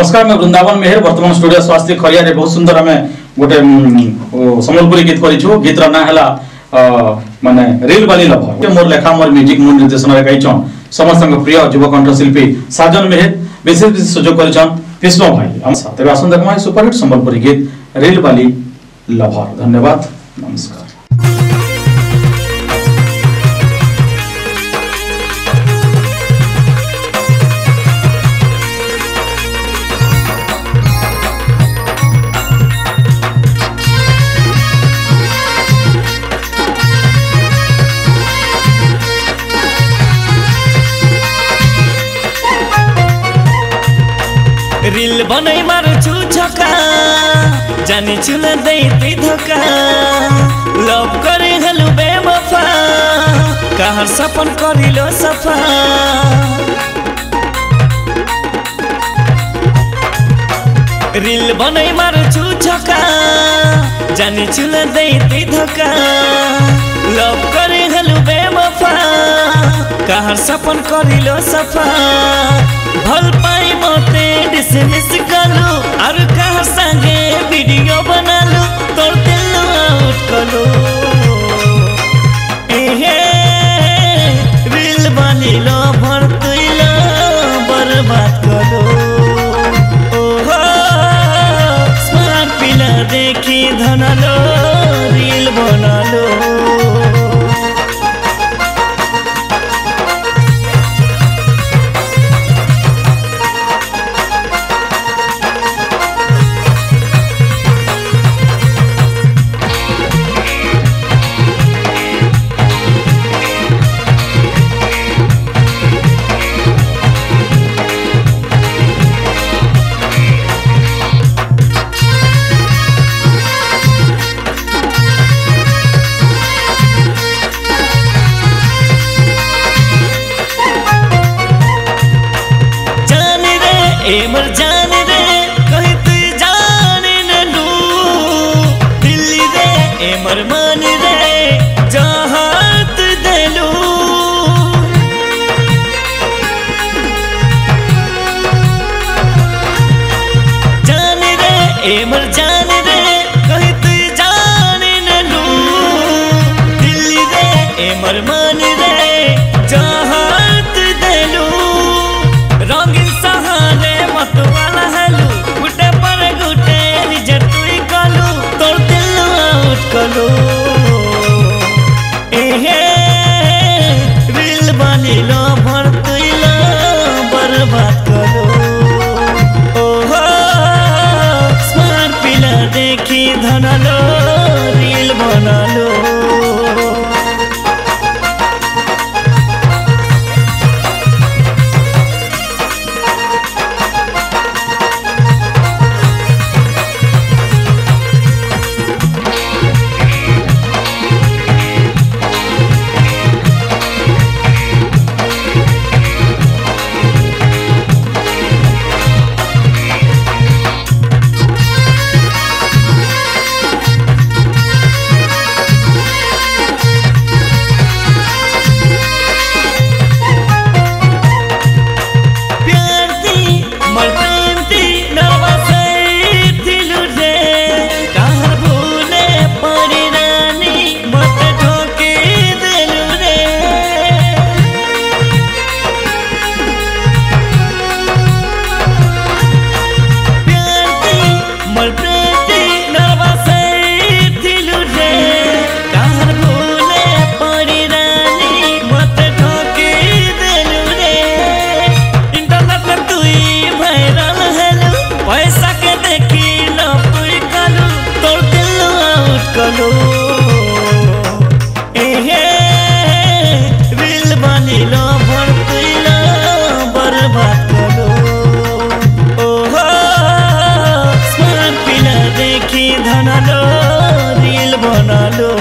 नमस्कार, मैं वृंदावन मेहर वर्तमान स्टूडियो स्वास्थ्य खरिया रे, बहुत सुंदर हमें गोटे सम्बलपुरी गीत करिछु गीत रा ना हला माने रील बाली लभ। मोर लेखा मोर म्यूज़िक मोर निर्देशन रे गाइछन समस्त प्रिय युव कंठ शिल्पी साजन मेहर विशेष विशेष सुजोग करिछन कृष्ण भाई हम साथ तेरे आसन देखमा सुपरहिट सम्बलपुरी गीत रील बाली लभर धन्यवाद नमस्कार रिल बनाई मार्छु छका जाने चुल दै धोका। लव करे हलु बेवफा कहर सपन करिलो सफ़ा। रिल बनाई मार्छु छका जाने चुल दै धोका। लव करे हलु बेवफा कहर सपन करिलो सफ़ा। भल पाई मते डिसमिस कलु संगे वीडियो बनालु, तोर दिल आउट कलु। एहे, रील बनिलो, भर तुइलो, बर्बाद कलु। ओहो, स्मार्ट पिला देखि धनलो। रे एमर जान रे कहीं तू जान न लू। दिल्ली रे एमर मान रे जहाँ तू दिलू जान रे एमर जान रे कहीं तू जान न लू। दिल्ली रे एमर मान জানালো রিল বানালো। গলো। এহে রিল বানিল ভরতইল বরবাদ গলো ওহো স্মার্ট পিলা দেখি ধনালো রিল বানালো।